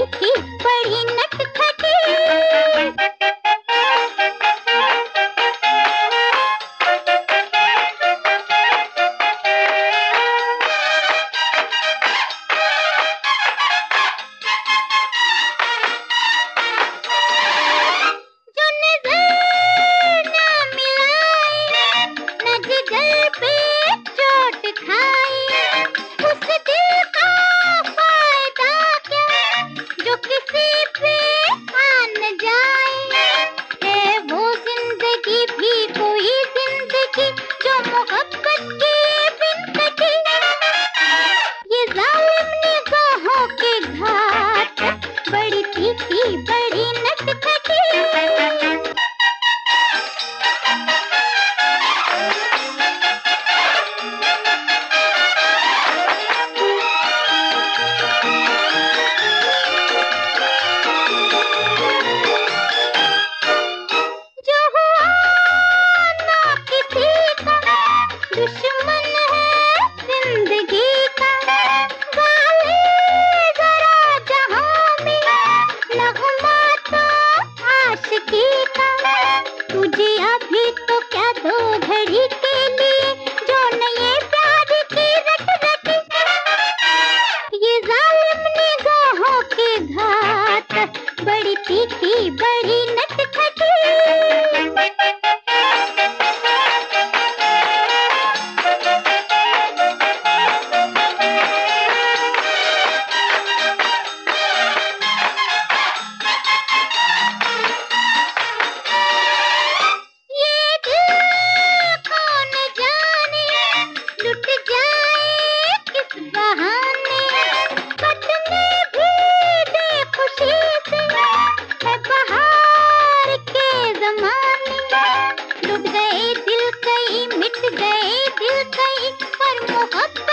करती थी बड़ी नटखटी पे चोट खाई ये कोई ज़िंदगी, जो मोहब्बत के बिन कटे ये जालिम निगाहों के घात बड़ी तीखी बड़ी नट मुझे अभी तो क्या दो घड़ी के लिए जो नए प्यार की रट रट ये जालिम निगाहों के घात बड़ी तीखी बड़ी न... गई पर मोहब्बत